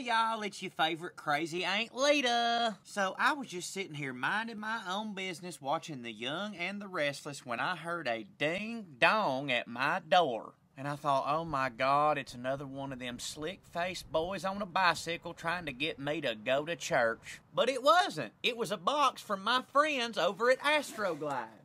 y'all, it's your favorite crazy Aunt Lita. So I was just sitting here minding my own business watching The Young and the Restless when I heard a ding dong at my door. And I thought, oh my God, it's another one of them slick faced boys on a bicycle trying to get me to go to church. But it wasn't. It was a box from my friends over at Astroglide.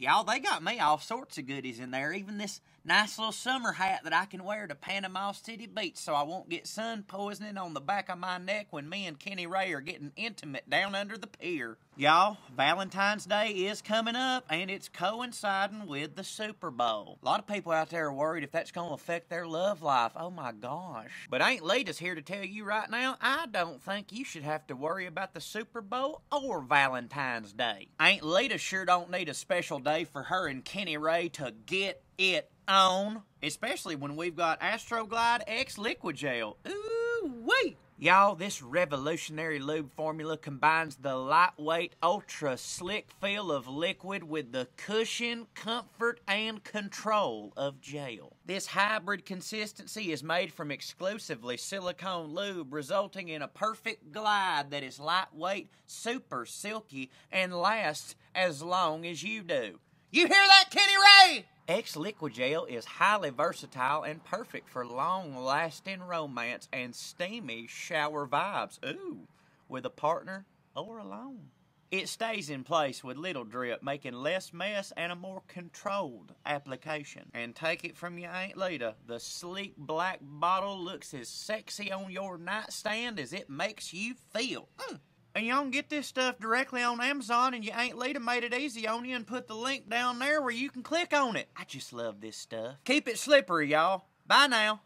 Y'all, they got me all sorts of goodies in there, even this nice little summer hat that I can wear to Panama City Beach so I won't get sun poisoning on the back of my neck when me and Kenny Ray are getting intimate down under the pier. Y'all, Valentine's Day is coming up and it's coinciding with the Super Bowl. A lot of people out there are worried if that's going to affect their love life. Oh my gosh. But Aunt Lita's here to tell you right now, I don't think you should have to worry about the Super Bowl or Valentine's Day. Aunt Lita sure don't need a special day for her and Kenny Ray to get it on, especially when we've got Astroglide X Liquid Gel. Ooh, wait! Y'all, this revolutionary lube formula combines the lightweight, ultra slick feel of liquid with the cushion, comfort, and control of gel. This hybrid consistency is made from exclusively silicone lube, resulting in a perfect glide that is lightweight, super silky, and lasts as long as you do. You hear that, Kenny Ray? X Liquid Gel is highly versatile and perfect for long lasting romance and steamy shower vibes. Ooh, with a partner or alone. It stays in place with little drip, making less mess and a more controlled application. And take it from your Aunt Lita, the sleek black bottle looks as sexy on your nightstand as it makes you feel. Mm. And y'all can get this stuff directly on Amazon, and your Aunt Lita made it easy on you and put the link down there where you can click on it. I just love this stuff. Keep it slippery, y'all. Bye now.